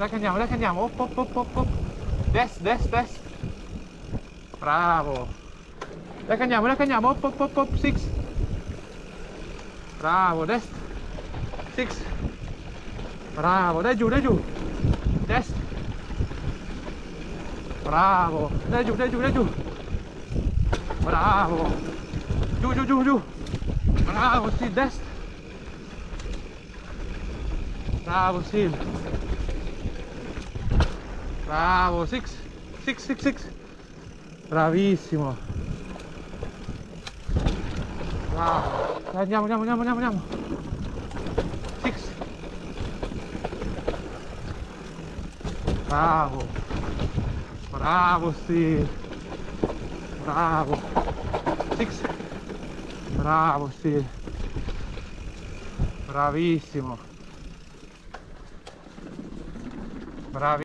Andiamo, dai che andiamo. Op, op, op, op, op. Des, des, des. Bravo. Andiamo, dai che andiamo. Op, op, op, op. Six. Bravo, des. Six. Bravo, dai giù, dai. Des. Bravo. Dai giù, dai dai giù. Bravo. Giù, giù, giù, giù. Bravo, sì, des. Bravo, sì. Bravo, six. Six, six, six. Bravissimo. Bravo. Dai, andiamo, andiamo, andiamo, andiamo, andiamo. Six. Bravo. Bravo, sì. Bravo. Six. Bravo, sì. Bravissimo. Bravi.